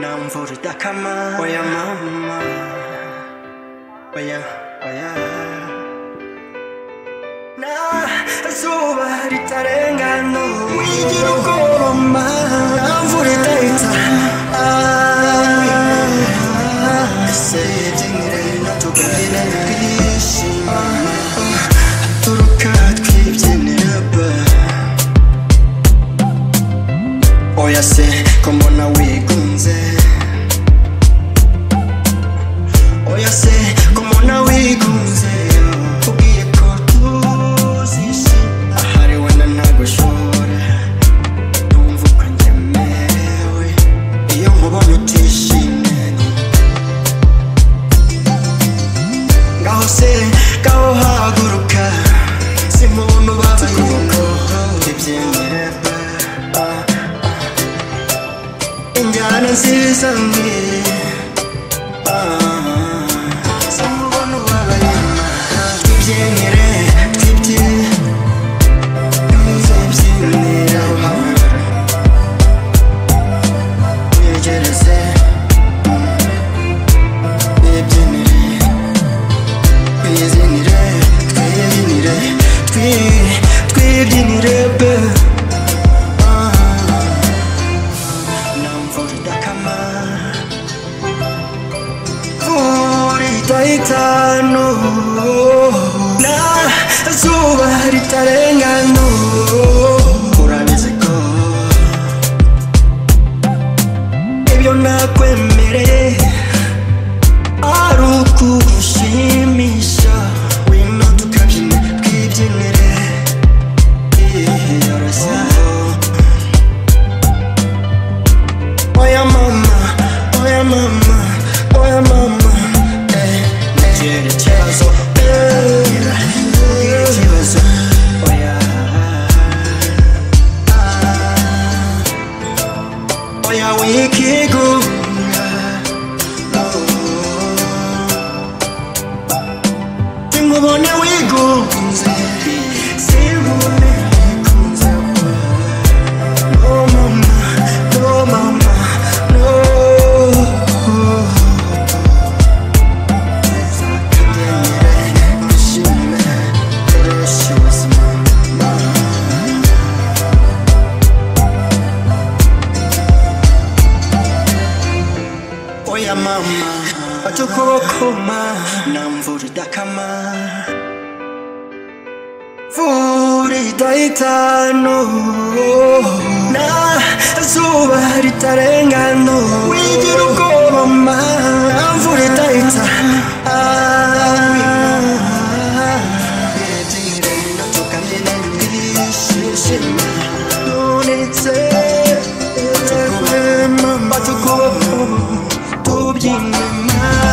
namvurira kama oya mama oya oya. Na zuba ritarengano wigira ubwoba mba namvura idahita ah. to capitano La sua ritarenga no. a wicked groove ya mama. Batukobokoma namvuridakama vuridahitano na zuba ritarengano. Wigira ubwoba ma mvuridahita Shima, don't it say only mine.